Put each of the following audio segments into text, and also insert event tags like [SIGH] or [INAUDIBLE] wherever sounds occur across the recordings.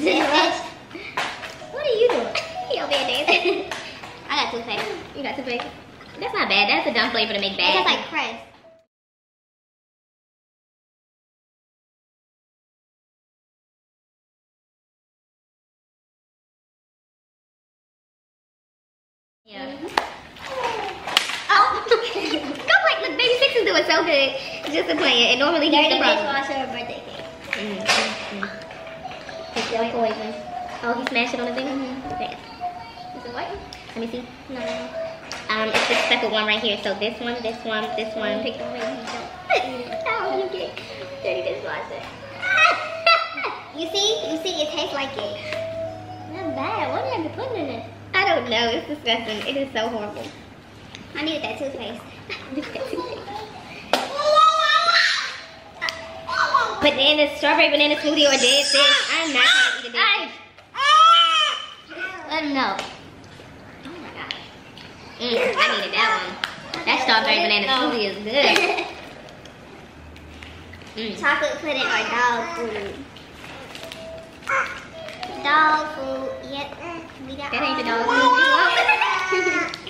this. [LAUGHS] What are you doing? You over there dancing. I got toothpaste. You got toothpaste? That's not bad. That's a dumb flavor to make It bad. tastes like Crest. yeah. Mm-hmm. [LAUGHS] Oh. [LAUGHS] Go like, look, baby six is doing so good. Just a player, and normally he's the problem. Still poison. Oh, he smashed it on the thing? Okay. Is it white? Let me see. No, no, no. Um, it's the second one right here. So this one, this one, this one. Pick the one you don't. [LAUGHS] How you get dirty dishwasher? [LAUGHS] you see? You see? It tastes like it. Not bad. What did I be putting in it? I don't know. It's disgusting. It is so horrible. I needed that toothpaste. [LAUGHS] banana, strawberry banana smoothie or dead fish. I'm not trying to eat a dead fish. Know. Oh my god. Mm, I needed that one. That strawberry banana smoothie is good. [LAUGHS] Mm. Chocolate pudding or dog food? Dog food. Yep. We got That ain't the dog food. [LAUGHS]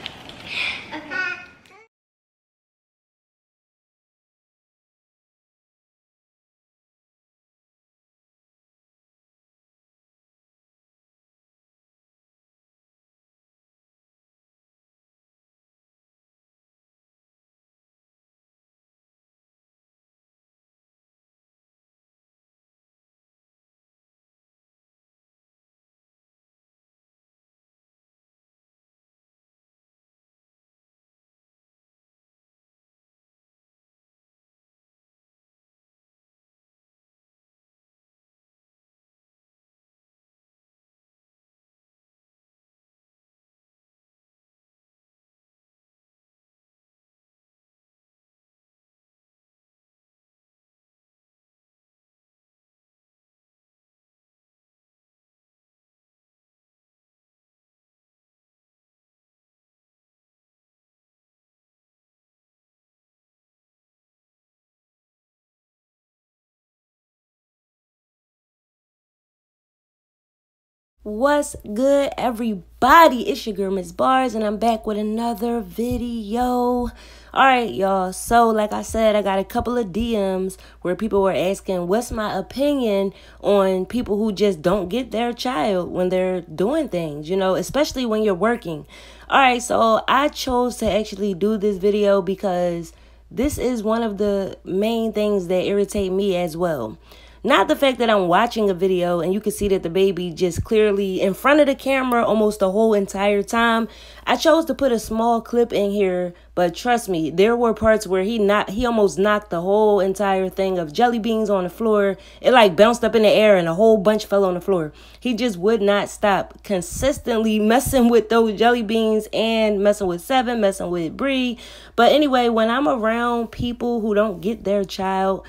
What's good, everybody? It's your girl, Miss Barz, and I'm back with another video. Alright, y'all. So, like I said, I got a couple of DMs where people were asking, What's my opinion on people who just don't get their child when they're doing things, you know, especially when you're working? Alright, so I chose to actually do this video because this is one of the main things that irritate me as well. Not the fact that I'm watching a video and you can see that the baby just clearly in front of the camera almost the whole entire time. I chose to put a small clip in here, but trust me, there were parts where he not he almost knocked the whole entire thing of jelly beans on the floor. It like bounced up in the air and a whole bunch fell on the floor. He just would not stop consistently [LAUGHS] messing with those jelly beans and messing with Seven, messing with Bree. But anyway, when I'm around people who don't get their child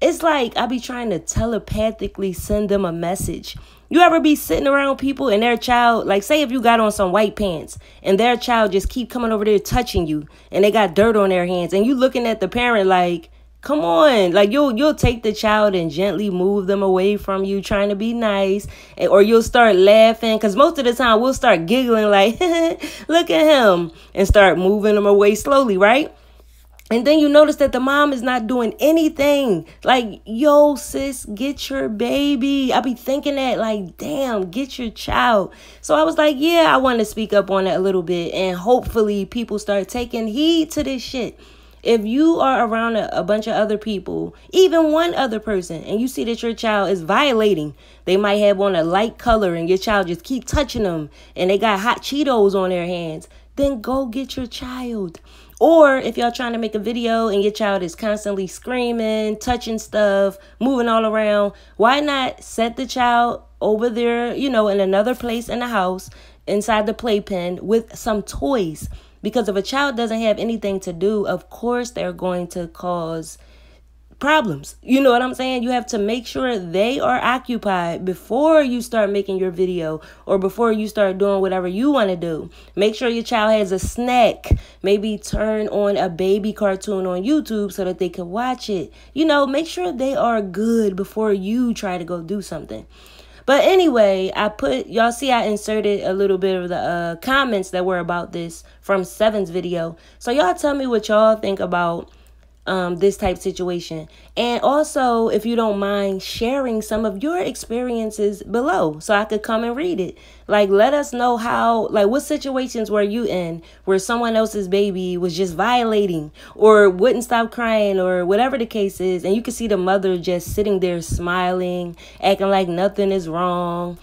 it's like I be trying to telepathically send them a message. You ever be sitting around people and their child, like say if you got on some white pants and their child just keep coming over there touching you and they got dirt on their hands and you looking at the parent like, come on, like you'll you'll take the child and gently move them away from you, trying to be nice, or you'll start laughing because most of the time we'll start giggling like, [LAUGHS] look at him, and start moving them away slowly, right? And then you notice that the mom is not doing anything. Like, yo, sis, get your baby. I be thinking that, like, damn, get your child. So I was like, yeah, I want to speak up on it a little bit. And hopefully people start taking heed to this shit. If you are around a, a bunch of other people, even one other person, and you see that your child is violating, they might have on a light color and your child just keep touching them and they got hot Cheetos on their hands, then go get your child. Or if y'all trying to make a video and your child is constantly screaming, touching stuff, moving all around, why not set the child over there, you know, in another place in the house, inside the playpen with some toys? Because if a child doesn't have anything to do, of course they're going to cause problems. You know what I'm saying? You have to make sure they are occupied before you start making your video or before you start doing whatever you want to do. Make sure your child has a snack. Maybe turn on a baby cartoon on YouTube so that they can watch it. You know, make sure they are good before you try to go do something. But anyway, I put y'all see I inserted a little bit of the uh, comments that were about this from Seven's video. So y'all tell me what y'all think about um, this type situation. And also, if you don't mind sharing some of your experiences below so I could come and read it. Like, let us know how, like, what situations were you in where someone else's baby was just violating or wouldn't stop crying or whatever the case is. And you can see the mother just sitting there smiling, acting like nothing is wrong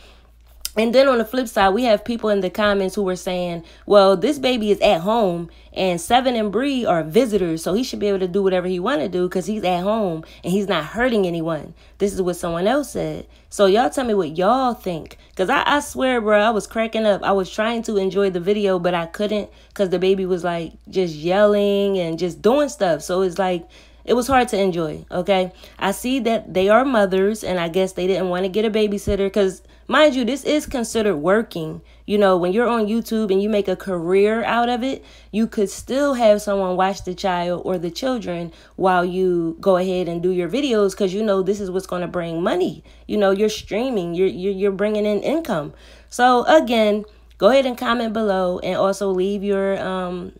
and then on the flip side, we have people in the comments who were saying, well, this baby is at home and Seven and Bree are visitors, so he should be able to do whatever he want to do because he's at home and he's not hurting anyone. This is what someone else said. So y'all tell me what y'all think. Because I, I swear, bro, I was cracking up. I was trying to enjoy the video, but I couldn't because the baby was like just yelling and just doing stuff. So it's like it was hard to enjoy okay i see that they are mothers and i guess they didn't want to get a babysitter because mind you this is considered working. You know when you're on youtube and you make a career out of it you could still have someone watch the child or the children while you go ahead and do your videos because you know this is what's going to bring money. You know you're streaming you're, you're you're bringing in income. So again go ahead and comment below and also leave your um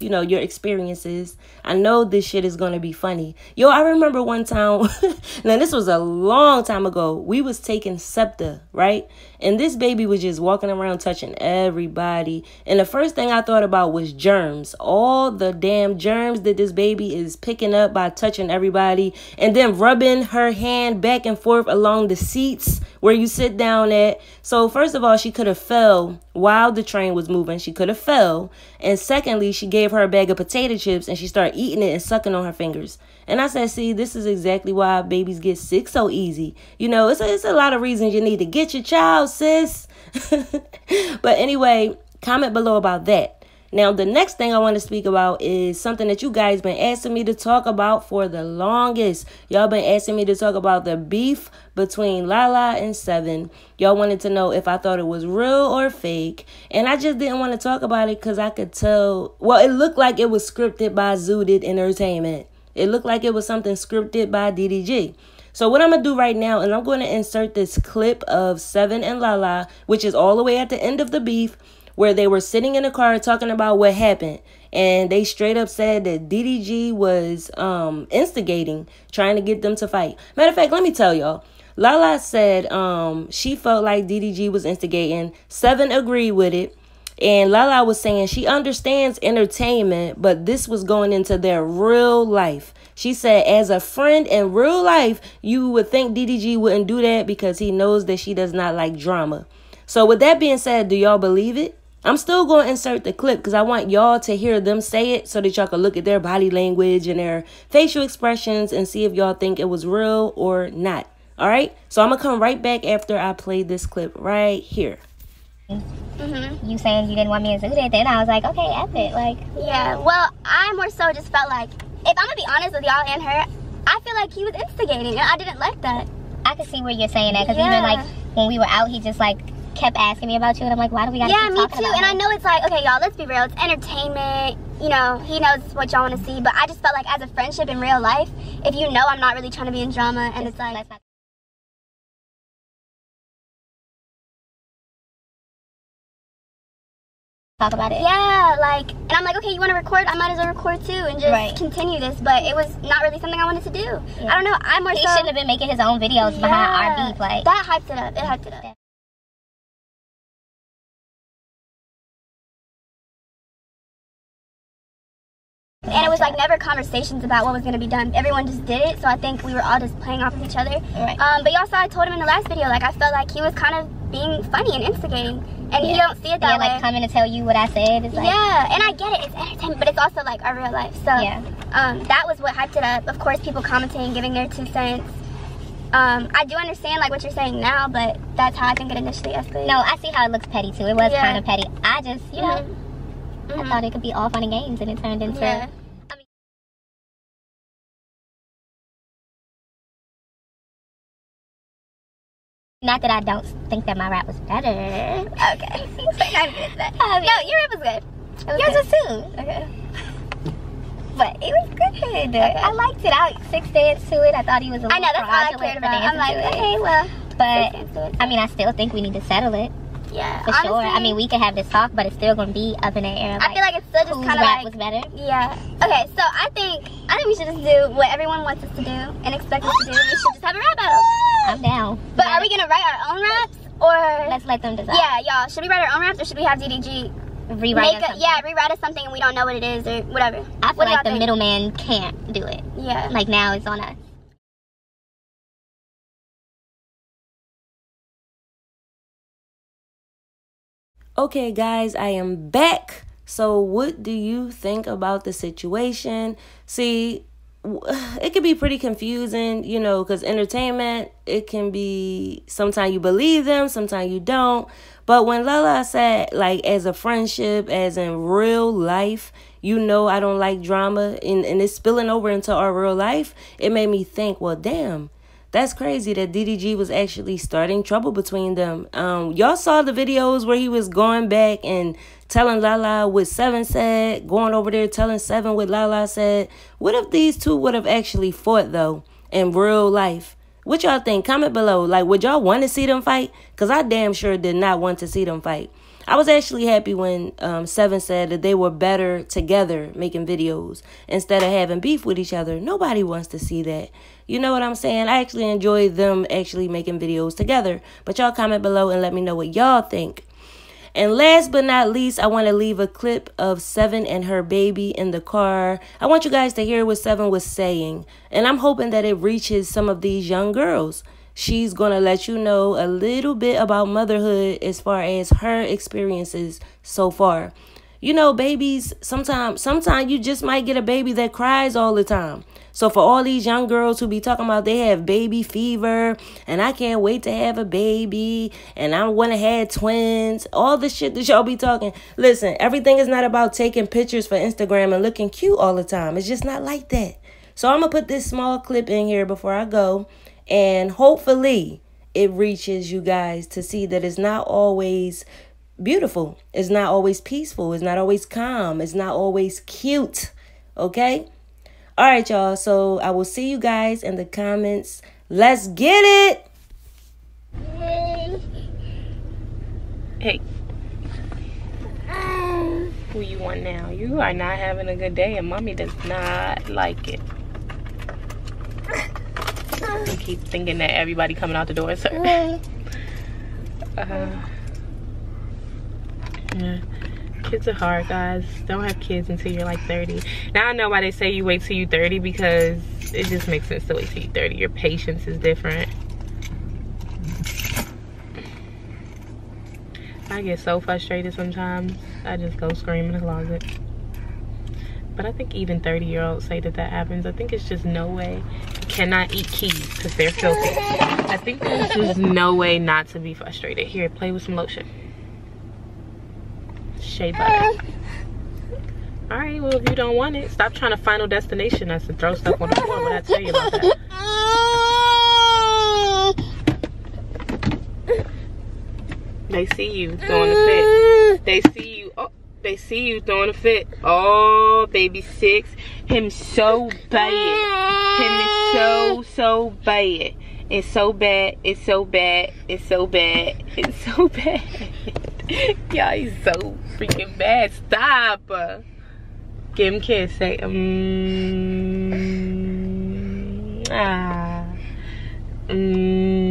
you know your experiences i know this shit is gonna be funny yo i remember one time [LAUGHS] now this was a long time ago we was taking septa right and this baby was just walking around touching everybody and the first thing i thought about was germs all the damn germs that this baby is picking up by touching everybody and then rubbing her hand back and forth along the seats where you sit down at. So first of all, she could have fell while the train was moving. She could have fell. And secondly, she gave her a bag of potato chips and she started eating it and sucking on her fingers. And I said, see, this is exactly why babies get sick so easy. You know, it's a, it's a lot of reasons you need to get your child, sis. [LAUGHS] but anyway, comment below about that. Now, the next thing I want to speak about is something that you guys been asking me to talk about for the longest. Y'all been asking me to talk about the beef between Lala and Seven. Y'all wanted to know if I thought it was real or fake. And I just didn't want to talk about it because I could tell. Well, it looked like it was scripted by Zooted Entertainment. It looked like it was something scripted by DDG. So what I'm gonna do right now and I'm going to insert this clip of Seven and Lala, which is all the way at the end of the beef where they were sitting in the car talking about what happened and they straight up said that DDG was um instigating trying to get them to fight. Matter of fact, let me tell y'all. Lala said um she felt like DDG was instigating. Seven agreed with it. And Lala was saying she understands entertainment, but this was going into their real life. She said, as a friend in real life, you would think DDG wouldn't do that because he knows that she does not like drama. So, with that being said, do y'all believe it? I'm still going to insert the clip because I want y'all to hear them say it so that y'all can look at their body language and their facial expressions and see if y'all think it was real or not. All right? So I'm going to come right back after I play this clip right here. Mm-hmm. You saying you didn't want me to do that, then I was like, okay, F it. Like, yeah. Well, I more so just felt like, if I'm going to be honest with y'all and her, I feel like he was instigating and I didn't like that. I could see where you're saying that because yeah. even like when we were out, he just like kept asking me about you, and I'm like, why do we gotta Yeah, me too. And I know it's like, okay, y'all, let's be real. It's entertainment. You know, he knows what y'all want to see. But I just felt like as a friendship in real life, if you know I'm not really trying to be in drama, and it's like. talk about it. Yeah, like, and I'm like, okay, you want to record? I might as well record too and just right. continue this. But it was not really something I wanted to do. Yeah. I don't know. I'm more. He so, shouldn't have been making his own videos yeah, behind our beef. Like that hyped it up. It hyped it up. And it was like never conversations about what was going to be done. Everyone just did it. So I think we were all just playing off of each other. Right. Um, but y'all saw I told him in the last video, like I felt like he was kind of being funny and instigating. And yeah. you don't see it that yeah, way. like coming to tell you what I said. It's like, yeah, and I get it. It's entertainment, but it's also like our real life. So yeah. um, that was what hyped it up. Of course, people commenting, giving their two cents. Um, I do understand like what you're saying now, but that's how I think it initially escalated. No, I see how it looks petty too. It was yeah. kind of petty. I just, you know, mm -hmm. I mm -hmm. thought it could be all fun and games, and it turned into. Yeah. Not that I don't think that my rap was better. Okay. [LAUGHS] um, no, your rap was good. Was Yours good. was too. Okay. But it was good. Okay. I liked it. I six dance to it. I thought he was a little I know, that's all I cared about. I'm like, okay, well. But I mean, I still think we need to settle it yeah, for sure. I mean, we could have this talk, but it's still gonna be up in the air. I feel like it's still just kind of rap like was better. Yeah. Okay, so I think I think we should just do what everyone wants us to do and expect us to do. We should just have a rap battle. I'm down. But are we gonna write our own raps or? Let's let them decide. yeah, y'all. Should we write our own raps or should we have DDG rewrite make us a, something. yeah rewrite us something and we don't know what it is or whatever? I feel What like the middleman can't do it. Yeah. Like now it's on us. Okay, guys, I am back. So, what do you think about the situation? See, [SIGHS] it can be pretty confusing, you know, because entertainment, it can be sometimes you believe them, sometimes you don't. But when Lala said, like, as a friendship, as in real life, you know, I don't like drama and, and it's spilling over into our real life, it made me think, well, damn. That's crazy that DDG was actually starting trouble between them. Um, y'all saw the videos where he was going back and telling Lala what Seven said, going over there telling Seven what Lala said. What if these two would have actually fought though in real life? What y'all think? Comment below. Like, would y'all want to see them fight? Cause I damn sure did not want to see them fight. I was actually happy when um, Seven said that they were better together making videos instead of having beef with each other. Nobody wants to see that. You know what I'm saying? I actually enjoy them actually making videos together. But y'all comment below and let me know what y'all think. And last but not least, I want to leave a clip of Seven and her baby in the car. I want you guys to hear what Seven was saying. And I'm hoping that it reaches some of these young girls. She's going to let you know a little bit about motherhood as far as her experiences so far. You know, babies, sometimes sometimes you just might get a baby that cries all the time. So for all these young girls who be talking about they have baby fever and I can't wait to have a baby and I want to have twins, all the shit that y'all be talking. Listen, everything is not about taking pictures for Instagram and looking cute all the time. It's just not like that. So I'm going to put this small clip in here before I go and hopefully it reaches you guys to see that it's not always beautiful. It's not always peaceful. It's not always calm. It's not always cute. Okay? All right, y'all. So I will see you guys in the comments. Let's get it. Hey, um. who you want now? You are not having a good day, and mommy does not like it. You keep thinking that everybody coming out the door is her. Uh, yeah. Kids are hard, guys. Don't have kids until you're like 30. Now I know why they say you wait till you 30 because it just makes sense to wait till you 30. Your patience is different. I get so frustrated sometimes. I just go scream in the closet. But I think even 30 year olds say that that happens. I think it's just no way. Cannot eat keys because they're filthy. I think there's no way not to be frustrated. Here, play with some lotion. Shea butter. Alright, well, if you don't want it, stop trying to final destination us and throw stuff on the floor when I tell you about that. They see you throwing a fit. They see you. Oh, they see you throwing a fit. Oh, baby six. Him so bad. Him is so, so bad. It's so bad. It's so bad. It's so bad. It's so [LAUGHS] bad. Y'all, he's so freaking bad. Stop. Give him a kiss. Say, um, ah. Mm,